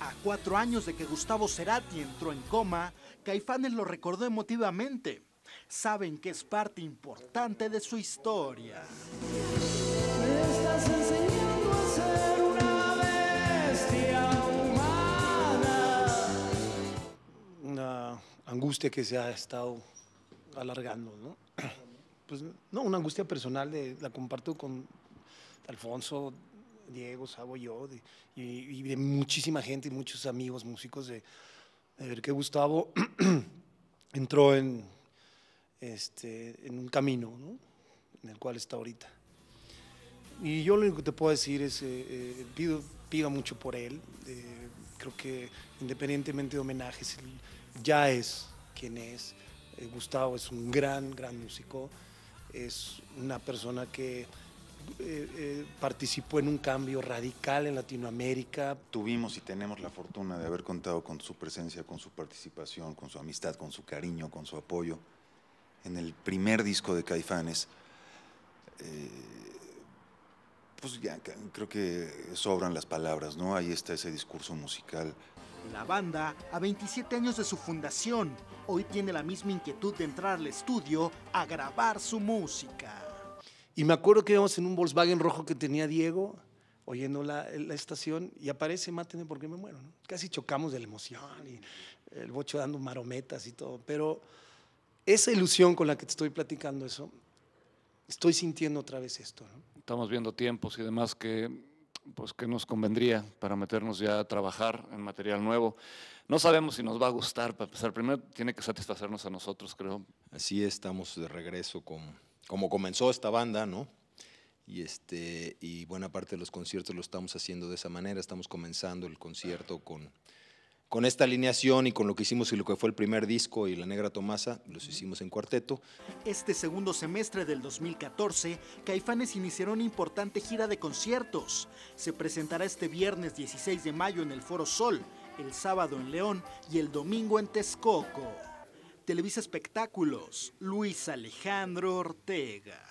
A cuatro años de que Gustavo Cerati entró en coma, Caifanes lo recordó emotivamente. Saben que es parte importante de su historia. Me estás enseñando a ser una bestia humana. Una angustia que se ha estado alargando, ¿no? Pues no, una angustia personal, de, la comparto con Alfonso, Diego, Sabo, yo, y, de muchísima gente y muchos amigos músicos de, de ver que Gustavo entró en, este, en un camino, ¿no? En el cual está ahorita. Y yo lo único que te puedo decir es, eh, eh, pido, pido mucho por él. eh, creo que independientemente de homenajes, ya es quien es. Eh, Gustavo es un gran, gran músico. Es una persona que eh, eh, participó en un cambio radical en Latinoamérica. Tuvimos y tenemos la fortuna de haber contado con su presencia, con su participación, con su amistad, con su cariño, con su apoyo. En el primer disco de Caifanes, eh, pues ya creo que sobran las palabras, ¿no? Ahí está ese discurso musical. La banda, a 27 años de su fundación, hoy tiene la misma inquietud de entrar al estudio a grabar su música. Y me acuerdo que íbamos en un Volkswagen rojo que tenía Diego, oyendo la, la estación, y aparece Máteme porque me muero. ¿no? Casi chocamos de la emoción y el bocho dando marometas y todo. Pero esa ilusión con la que te estoy platicando eso, estoy sintiendo otra vez esto. ¿no? Estamos viendo tiempos y demás que, pues, que nos convendría para meternos ya a trabajar en material nuevo. No sabemos si nos va a gustar, para empezar. Primero tiene que satisfacernos a nosotros, creo. Así es, estamos de regreso con, como comenzó esta banda, ¿no? Y, este, y buena parte de los conciertos lo estamos haciendo de esa manera, estamos comenzando el concierto con, con esta alineación y con lo que hicimos y lo que fue el primer disco y La Negra Tomasa, los hicimos en cuarteto. Este segundo semestre del 2014, Caifanes iniciará una importante gira de conciertos. Se presentará este viernes 16 de mayo en el Foro Sol, el sábado en León y el domingo en Texcoco. Televisa Espectáculos, Luis Alejandro Ortega.